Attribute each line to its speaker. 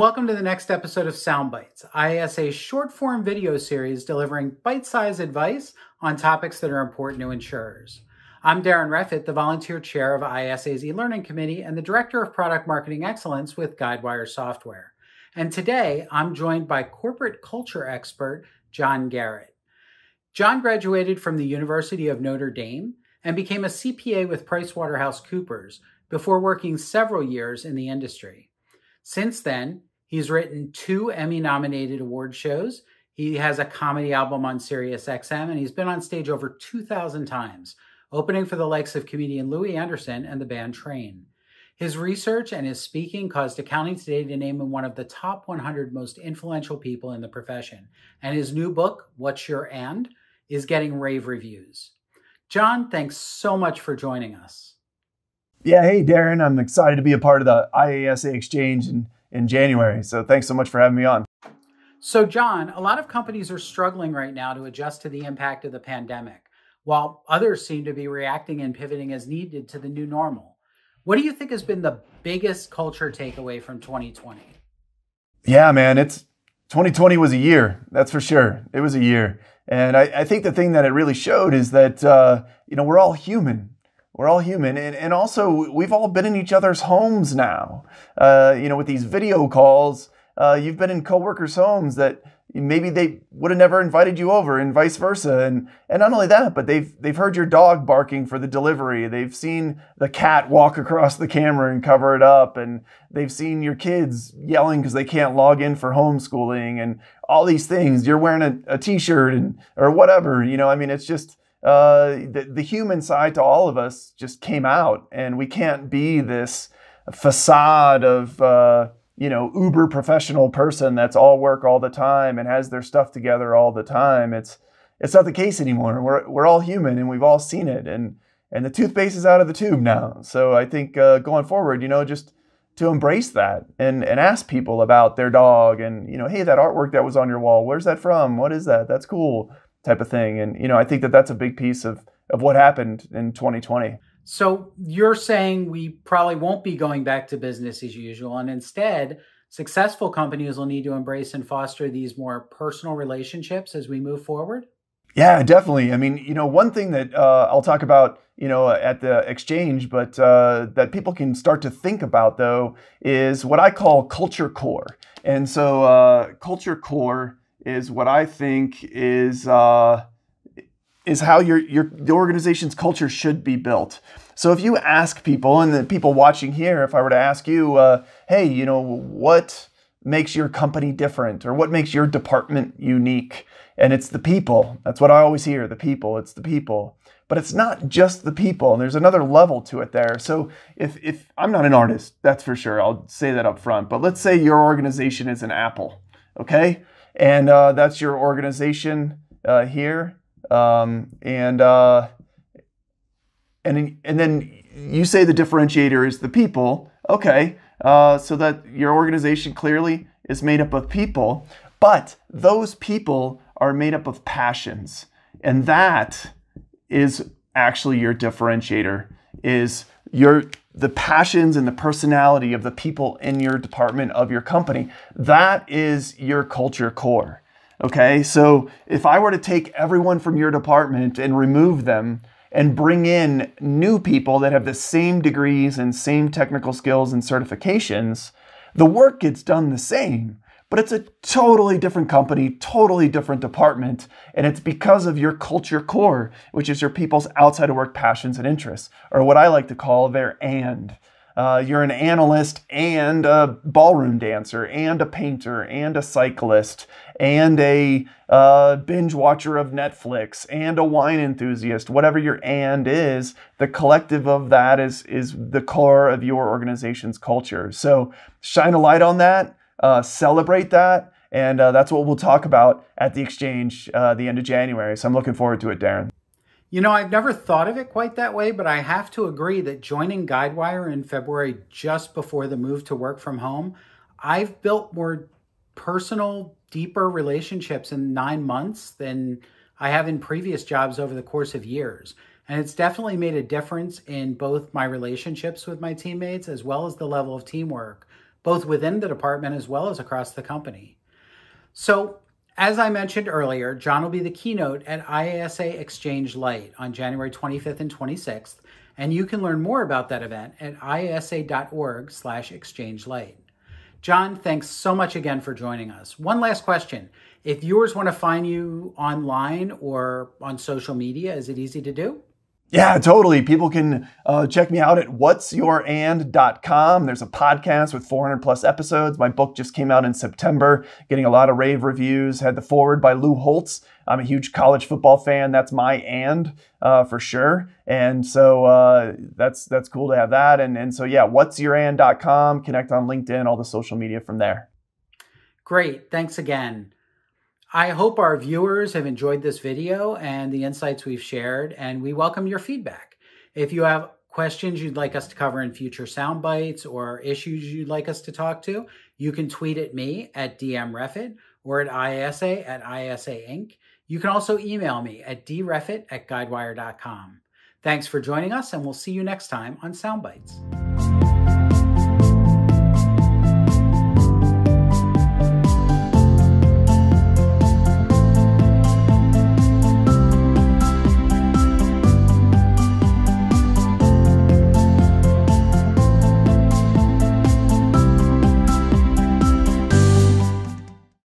Speaker 1: welcome to the next episode of Sound Bytes, IASA's short form video series delivering bite sized advice on topics that are important to insurers. I'm Darin Reffitt, the volunteer chair of IASA's e learning committee and the director of product marketing excellence with Guidewire Software. And today I'm joined by corporate culture expert John Garrett. John graduated from the University of Notre Dame and became a CPA with PricewaterhouseCoopers before working several years in the industry. Since then, he's written two Emmy nominated award shows. He has a comedy album on Sirius XM, and he's been on stage over 2,000 times, opening for the likes of comedian Louie Anderson and the band Train. His research and his speaking caused Accounting Today to name him one of the top 100 most influential people in the profession. And his new book, What's Your And, is getting rave reviews. John, thanks so much for joining us.
Speaker 2: Yeah, hey Darin, I'm excited to be a part of the IASA Xchange in, in January. So thanks so much for having me on.
Speaker 1: So, John, a lot of companies are struggling right now to adjust to the impact of the pandemic, while others seem to be reacting and pivoting as needed to the new normal. What do you think has been the biggest culture takeaway from 2020?
Speaker 2: Yeah, man, it's 2020 was a year, that's for sure. It was a year. And I, I think the thing that it really showed is that, uh, you know, we're all human we're all human and, and also we've all been in each other's homes now. Uh, you know with these video calls uh, you've been in coworkers homes that maybe they would have never invited you over and vice versa. And and not only that but they've they've heard your dog barking for the delivery. They've seen the cat walk across the camera and cover it up. And they've seen your kids yelling because they can't log in for homeschooling and all these things. You're wearing a, a t-shirt and or whatever you know? I mean it's just uh, the, the human side to all of us just came out, and we can't be this facade of uh, you know uber professional person that's all work all the time and has their stuff together all the time. It's it's not the case anymore. We're we're all human, and we've all seen it, and and the toothpaste is out of the tube now. So I think uh, going forward, you know, just to embrace that and and ask people about their dog and you know, hey, that artwork that was on your wall, where's that from? What is that? That's cool type of thing. And you know, I think that that's a big piece of of what happened in 2020.
Speaker 1: So you're saying we probably won't be going back to business as usual, and instead, successful companies will need to embrace and foster these more personal relationships as we move forward.
Speaker 2: Yeah, definitely. I mean, you know, one thing that uh, I'll talk about, you know, at the Xchange, but uh, that people can start to think about though is what I call culture core. And so, uh, culture core is what I think is uh, is how your your the organization's culture should be built. So if you ask people, and the people watching here, if I were to ask you, uh, hey, you know, what makes your company different, or what makes your department unique, and it's the people. That's what I always hear: the people. It's the people. But it's not just the people, and there's another level to it there. So if if I'm not an artist, that's for sure. I'll say that up front. But let's say your organization is an Apple, okay? And uh, that's your organization uh, here. Um, and uh, and and then you say the differentiator is the people. Okay, uh, so that your organization clearly is made up of people, but those people are made up of passions, and that is actually your differentiator. Is your the passions and the personality of the people in your department of your company. That is your culture core. Okay, so if I were to take everyone from your department and remove them and bring in new people that have the same degrees and same technical skills and certifications, the work gets done the same but it's a totally different company, totally different department, and it's because of your culture core, which is your people's outside of work passions and interests, or what I like to call their and. Uh, you're an analyst and a ballroom dancer and a painter and a cyclist and a uh, binge watcher of Netflix and a wine enthusiast. Whatever your and is, the collective of that is is the core of your organization's culture. So shine a light on that uh, celebrate that. And uh, that's what we'll talk about at the Xchange uh, the end of January. So I'm looking forward to it, Darin.
Speaker 1: You know, I've never thought of it quite that way, but I have to agree that joining Guidewire in February, just before the move to work from home, I've built more personal, deeper relationships in nine months than I have in previous jobs over the course of years. And it's definitely made a difference in both my relationships with my teammates as well as the level of teamwork both within the department as well as across the company. So, as I mentioned earlier, John will be the keynote at IASA Xchange lite on January 25th and 26th, and you can learn more about that event at iasa.org slash exchange light. John, thanks so much again for joining us. One last question. If viewers want to find you online or on social media, is it easy to do?
Speaker 2: Yeah, totally. People can uh, check me out at whatsyourand.com. There's a podcast with 400 plus episodes. My book just came out in September, getting a lot of rave reviews. Had the foreword by Lou Holtz. I'm a huge college football fan. That's my and uh, for sure. And so uh, that's that's cool to have that. And, and so, yeah, whatsyourand.com. Connect on LinkedIn, all the social media from there.
Speaker 1: Great. Thanks again. I hope our viewers have enjoyed this video and the insights we've shared, and we welcome your feedback. If you have questions you'd like us to cover in future sound bites or issues you'd like us to talk to, you can tweet at me at dmrefit or at ISA at ISA Inc. You can also email me at dreffitt at guidewire.com. Thanks for joining us, and we'll see you next time on Sound Bytes.